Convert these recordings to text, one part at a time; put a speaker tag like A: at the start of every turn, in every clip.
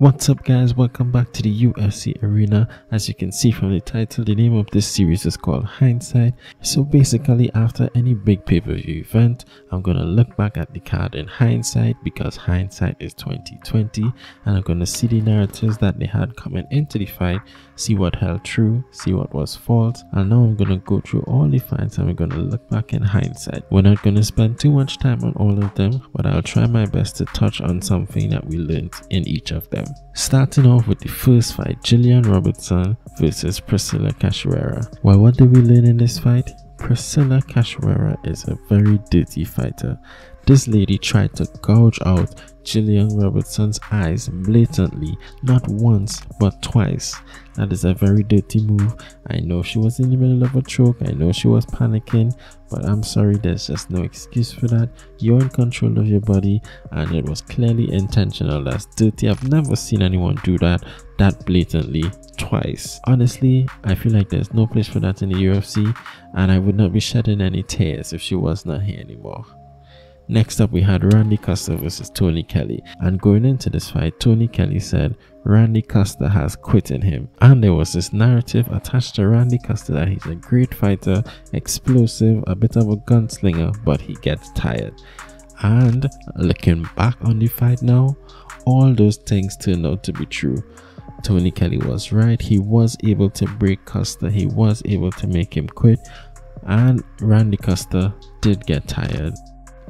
A: What's up guys, welcome back to the UFC Arena. As you can see from the title, the name of this series is called Hindsight. So basically after any big pay-per-view event, I'm gonna look back at the card in hindsight because hindsight is 2020 and I'm gonna see the narratives that they had coming into the fight, see what held true, see what was false, and now I'm gonna go through all the fights and we're gonna look back in hindsight. We're not gonna spend too much time on all of them, but I'll try my best to touch on something that we learned in each of them. Starting off with the first fight, Gillian Robertson versus Priscilla Cachoeira. Well, what did we learn in this fight? Priscilla Cachoeira is a very dirty fighter. This lady tried to gouge out Gillian Robertson's eyes blatantly, not once but twice. That is a very dirty move. I know she was in the middle of a choke, I know she was panicking, but I'm sorry, there's just no excuse for that. You're in control of your body, and it was clearly intentional. That's dirty. I've never seen anyone do that that blatantly twice. Honestly, I feel like there's no place for that in the UFC, and I would not be shedding any tears if she was not here anymore. Next up, we had Randy Costa versus Tony Kelly. And going into this fight, Tony Kelly said Randy Costa has quit in him. And there was this narrative attached to Randy Costa that he's a great fighter, explosive, a bit of a gunslinger, but he gets tired. And looking back on the fight now, all those things turned out to be true. Tony Kelly was right. He was able to break Costa. He was able to make him quit. And Randy Costa did get tired.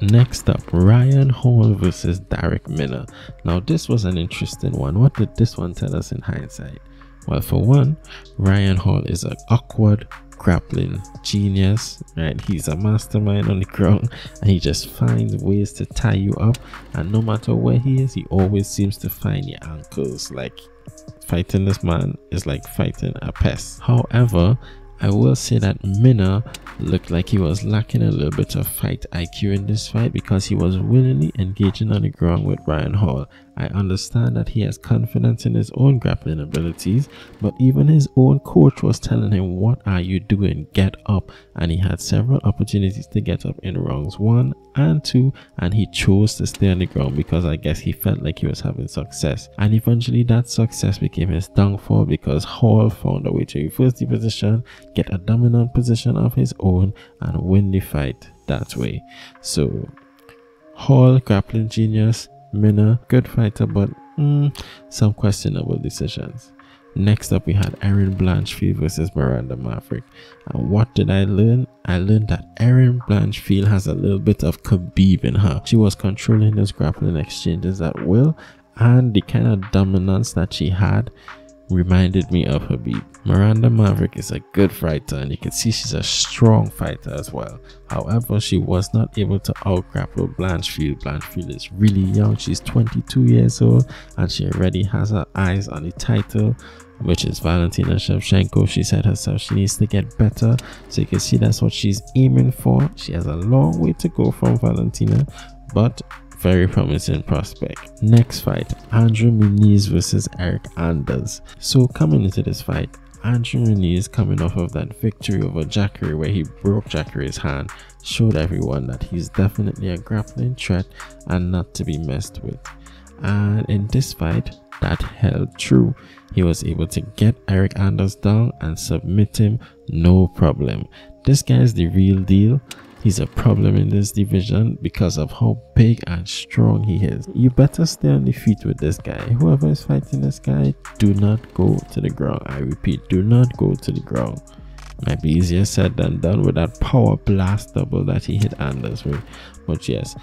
A: Next up, Ryan Hall versus Darrick Minner. Now, this was an interesting one. What did this one tell us in hindsight? Well, for one, Ryan Hall is an awkward grappling genius, right? He's a mastermind on the ground and he just finds ways to tie you up. And no matter where he is, he always seems to find your ankles. Like fighting this man is like fighting a pest. However, I will say that Minner looked like he was lacking a little bit of fight IQ in this fight because he was willingly engaging on the ground with Ryan Hall I understand that he has confidence in his own grappling abilities, but even his own coach was telling him, What are you doing? Get up. And he had several opportunities to get up in rounds one and two, and he chose to stay on the ground because I guess he felt like he was having success. And eventually, that success became his downfall because Hall found a way to reverse the position, get a dominant position of his own, and win the fight that way. So, Hall, grappling genius, Minner, good fighter, but mm, some questionable decisions. Next up, we had Erin Blanchfield versus Miranda Maverick. And what did I learn? I learned that Erin Blanchfield has a little bit of Khabib in her. She was controlling those grappling exchanges at will, and the kind of dominance that she had reminded me of Khabib. Miranda Maverick is a good fighter and you can see she's a strong fighter as well. However, she was not able to outgrapple Blanchfield. Blanchfield is really young, she's 22 years old and she already has her eyes on the title which is Valentina Shevchenko. She said herself she needs to get better. So you can see that's what she's aiming for. She has a long way to go from Valentina, but very promising prospect. Next fight, Andrew Muniz versus Eryk Anders. So coming into this fight, Andrew Muniz coming off of that victory over Jacaré where he broke Jacaré's hand showed everyone that he's definitely a grappling threat and not to be messed with. And in this fight, that held true. He was able to get Eric Anders down and submit him no problem. This guy is the real deal He's a problem in this division because of how big and strong he is. You better stay on the feet with this guy. Whoever is fighting this guy, do not go to the ground. I repeat, do not go to the ground. Might be easier said than done with that power blast double that he hit Anders with. But yes,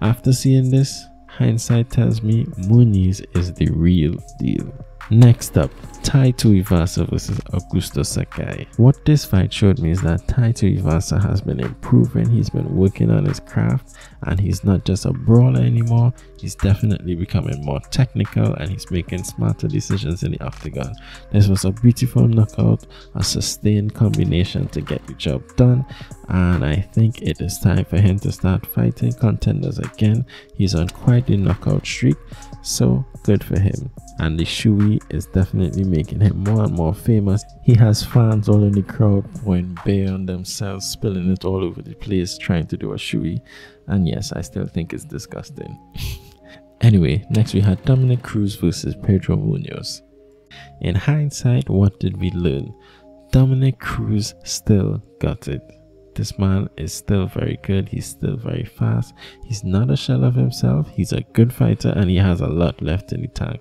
A: after seeing this, hindsight tells me Muniz is the real deal. Next up, Tai Tuivasa versus Augusto Sakai. What this fight showed me is that Tai Tuivasa has been improving, he's been working on his craft, and he's not just a brawler anymore, he's definitely becoming more technical and he's making smarter decisions in the octagon. This was a beautiful knockout, a sustained combination to get the job done, and I think it is time for him to start fighting contenders again. He's on quite a knockout streak, so good for him. And the Shoey is definitely making him more and more famous. He has fans all in the crowd pouring beer on themselves, spilling it all over the place, trying to do a Shoey. And yes, I still think it's disgusting. Anyway, next we had Dominick Cruz versus Pedro Munhoz. In hindsight, what did we learn? Dominick Cruz still got it. This man is still very good. He's still very fast. He's not a shell of himself. He's a good fighter and he has a lot left in the tank.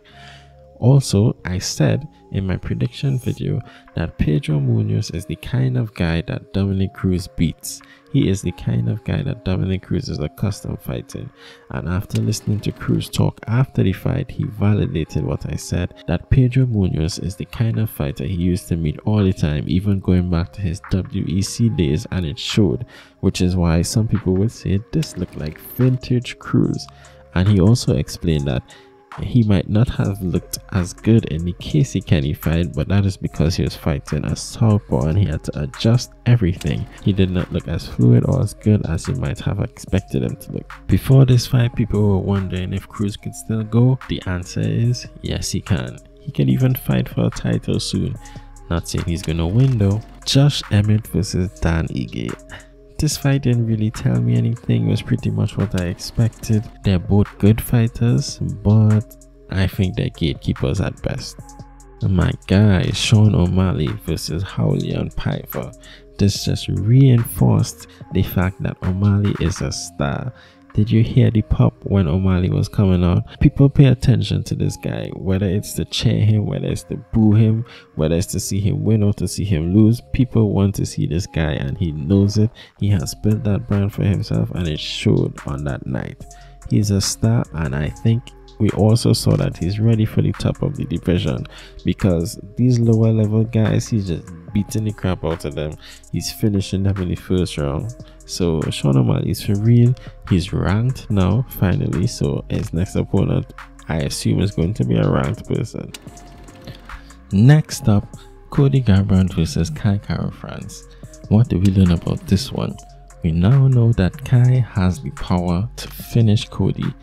A: Also, I said in my prediction video that Pedro Munhoz is the kind of guy that Dominick Cruz beats. He is the kind of guy that Dominick Cruz is accustomed fighting. And after listening to Cruz talk after the fight, he validated what I said that Pedro Munhoz is the kind of fighter he used to meet all the time, even going back to his WEC days, and it showed, which is why some people would say this looked like vintage Cruz. And he also explained that he might not have looked as good in the Casey Kenney fight, but that is because he was fighting a southpaw and he had to adjust everything. He did not look as fluid or as good as you might have expected him to look. Before this fight, people were wondering if Cruz could still go. The answer is yes, he can. He can even fight for a title soon. Not saying he's gonna win though. Josh Emmett versus Dan Ige. This fight didn't really tell me anything, it was pretty much what I expected. They're both good fighters, but I think they're gatekeepers at best. My guy, Sean O'Malley versus Raulian Paiva. This just reinforced the fact that O'Malley is a star did you hear the pop when O'Malley was coming out? People pay attention to this guy, whether it's to cheer him, whether it's to boo him, whether it's to see him win or to see him lose. People want to see this guy and he knows it. He has built that brand for himself and it showed on that night. He's a star and I think we also saw that he's ready for the top of the division because these lower level guys, he's just beating the crap out of them. He's finishing them in the first round. So Sean O'Malley is for real. He's ranked now, finally. So his next opponent, I assume, is going to be a ranked person. Next up, Cody Garbrandt versus Kai Kara-France. What do we learn about this one? We now know that Kai has the power to finish Cody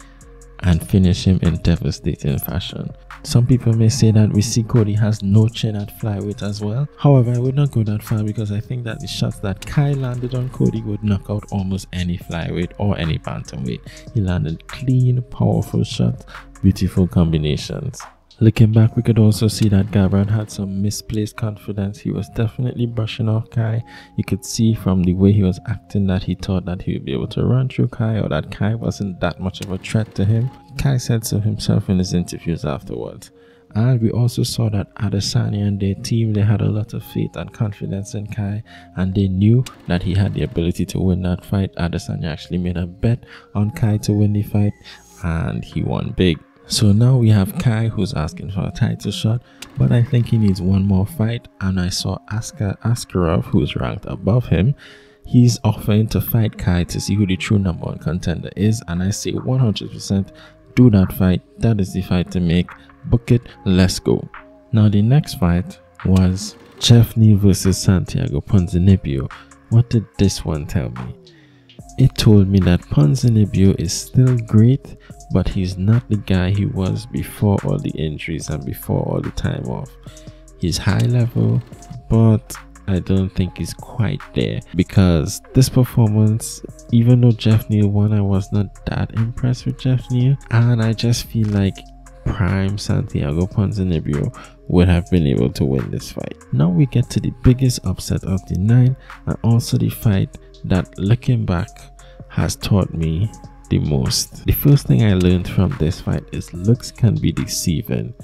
A: and finish him in devastating fashion. Some people may say that we see Cody has no chin at flyweight as well. However, I would not go that far because I think that the shots that Kai landed on Cody would knock out almost any flyweight or any bantamweight. He landed clean, powerful shots, beautiful combinations. Looking back, we could also see that Garbrandt had some misplaced confidence. He was definitely brushing off Kai. You could see from the way he was acting that he thought that he would be able to run through Kai or that Kai wasn't that much of a threat to him. Kai said so himself in his interviews afterwards. And we also saw that Adesanya and their team, they had a lot of faith and confidence in Kai and they knew that he had the ability to win that fight. Adesanya actually made a bet on Kai to win the fight and he won big. So now we have Kai who's asking for a title shot, but I think he needs one more fight. And I saw Askar Askarov, who's ranked above him, he's offering to fight Kai to see who the true number one contender is. And I say 100% do that fight. That is the fight to make. Book it, let's go. Now, the next fight was Neal versus Santiago Ponzinibbio. What did this one tell me? It told me that Ponzinibbio is still great, but he's not the guy he was before all the injuries and before all the time off. He's high level, but I don't think he's quite there because this performance, even though Geoff Neal won, I was not that impressed with Geoff Neal, and I just feel like prime Santiago Ponzinibbio would have been able to win this fight. Now we get to the biggest upset of the night and also the fight that looking back has taught me the most. The first thing I learned from this fight is looks can be deceiving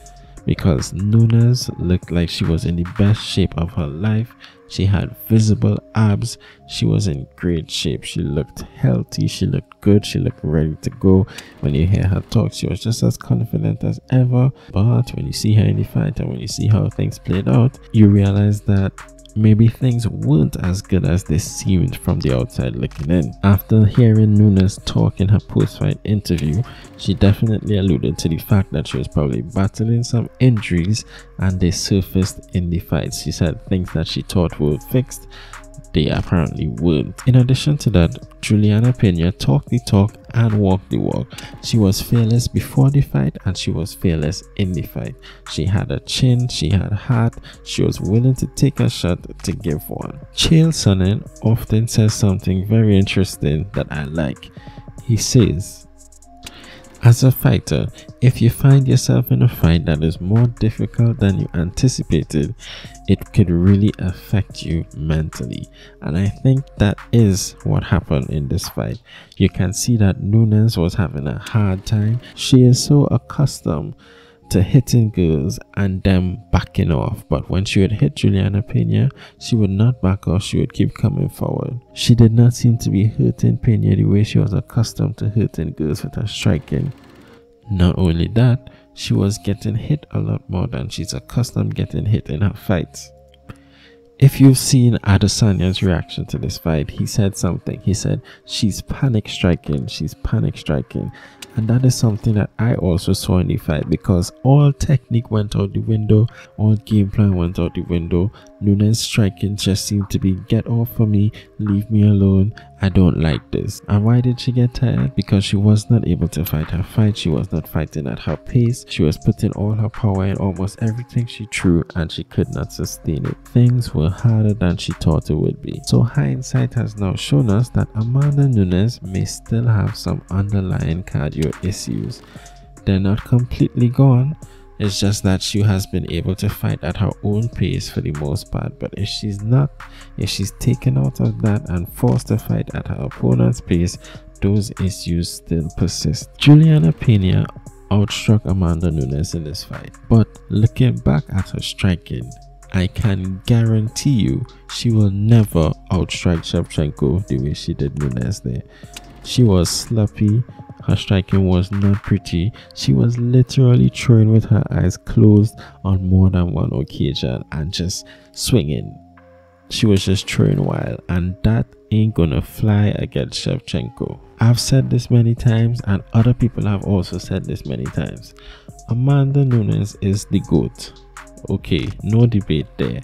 A: because Nunes looked like she was in the best shape of her life. She had visible abs. She was in great shape. She looked healthy. She looked good. She looked ready to go. When you hear her talk, she was just as confident as ever. But when you see her in the fight and when you see how things played out, you realize that maybe things weren't as good as they seemed from the outside looking in. After hearing Nunes talk in her post-fight interview, she definitely alluded to the fact that she was probably battling some injuries and they surfaced in the fight. She said things that she thought were fixed they apparently would. In addition to that, Juliana Pena talked the talk and walked the walk. She was fearless before the fight and she was fearless in the fight. She had a chin, she had a heart, she was willing to take a shot to give one. Chael Sonnen often says something very interesting that I like. He says, As a fighter, if you find yourself in a fight that is more difficult than you anticipated, it could really affect you mentally. And I think that is what happened in this fight. You can see that Nunes was having a hard time. She is so accustomed to hitting girls and them backing off. But when she would hit Juliana Pena, she would not back off, she would keep coming forward. She did not seem to be hurting Pena the way she was accustomed to hurting girls with her striking. Not only that, she was getting hit a lot more than she's accustomed getting hit in her fights. If you've seen Adesanya's reaction to this fight, he said something. He said, She's panic striking, she's panic striking. And that is something that I also saw in the fight because all technique went out the window, all game plan went out the window. Nunes striking just seemed to be get off of me, leave me alone. I don't like this. And why did she get tired? Because she was not able to fight her fight. She was not fighting at her pace. She was putting all her power in almost everything she threw and she could not sustain it. Things were harder than she thought it would be. So hindsight has now shown us that Amanda Nunes may still have some underlying cardio issues. They're not completely gone, it's just that she has been able to fight at her own pace for the most part. But if she's not, if she's taken out of that and forced to fight at her opponent's pace, those issues still persist. Juliana Pena outstruck Amanda Nunes in this fight. But looking back at her striking, I can guarantee you she will never outstrike Shevchenko the way she did Nunes there. She was sloppy, her striking was not pretty. She was literally throwing with her eyes closed on more than one occasion and just swinging. She was just throwing wild, and that ain't gonna fly against Shevchenko. I've said this many times, and other people have also said this many times. Amanda Nunes is the GOAT. Okay, no debate there.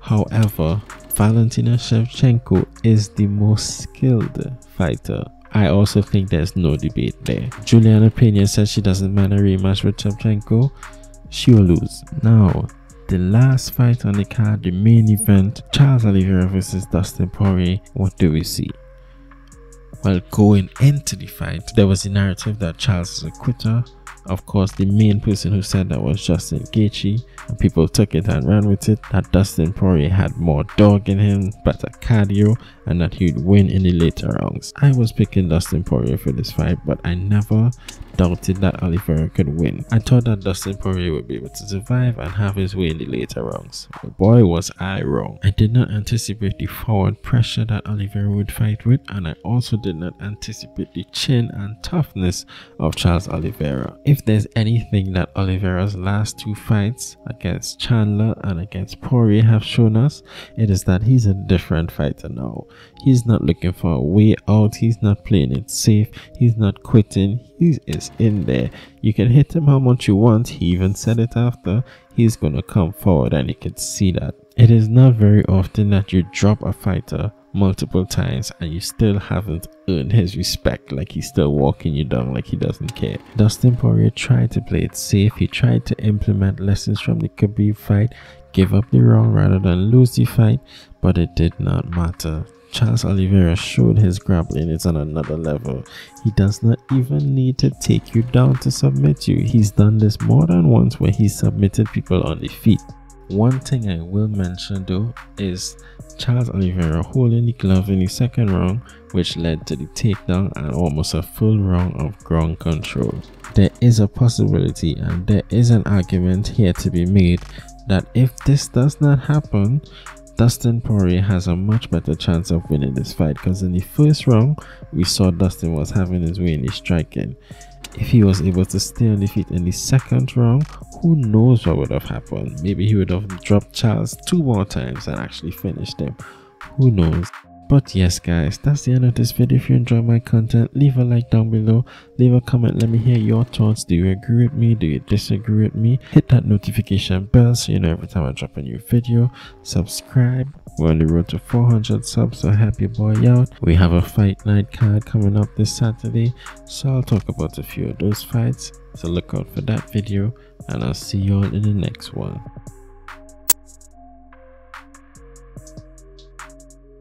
A: However, Valentina Shevchenko is the most skilled fighter I also think there's no debate there. Juliana Pena says she doesn't mind a rematch with Shevchenko. She will lose. Now, the last fight on the card, the main event, Charles Oliveira versus Dustin Poirier. What do we see? Well, going into the fight, there was a narrative that Charles is a quitter. Of course, the main person who said that was Justin Gaethje, and people took it and ran with it. That Dustin Poirier had more dog in him, better cardio, and that he'd win in the later rounds. I was picking Dustin Poirier for this fight, but I never doubted that Oliveira could win. I thought that Dustin Poirier would be able to survive and have his way in the later rounds. But boy was I wrong. I did not anticipate the forward pressure that Oliveira would fight with and I also did not anticipate the chin and toughness of Charles Oliveira. If there's anything that Oliveira's last two fights against Chandler and against Poirier have shown us, it is that he's a different fighter now. He's not looking for a way out, he's not playing it safe, he's not quitting, he is in there. You can hit him how much you want. He even said it after. He's gonna come forward and you can see that. It is not very often that you drop a fighter multiple times and you still haven't earned his respect like he's still walking you down like he doesn't care. Dustin Poirier tried to play it safe. He tried to implement lessons from the Khabib fight, give up the round rather than lose the fight, but it did not matter. Charles Oliveira showed his grappling is on another level. He does not even need to take you down to submit you. He's done this more than once where he submitted people on the feet. One thing I will mention though is Charles Oliveira holding the glove in the second round which led to the takedown and almost a full round of ground control. There is a possibility and there is an argument here to be made that if this does not happen, Dustin Poirier has a much better chance of winning this fight because in the first round, we saw Dustin was having his way in the striking. If he was able to stay on the feet in the second round, who knows what would have happened? Maybe he would have dropped Charles two more times and actually finished him. Who knows? But yes guys, that's the end of this video. If you enjoy my content, leave a like down below, leave a comment, let me hear your thoughts. Do you agree with me? Do you disagree with me? Hit that notification bell so you know every time I drop a new video. Subscribe. We're on the road to 400 subs, so help your boy out. We have a fight night card coming up this Saturday, so I'll talk about a few of those fights. So look out for that video, and I'll see you all in the next one.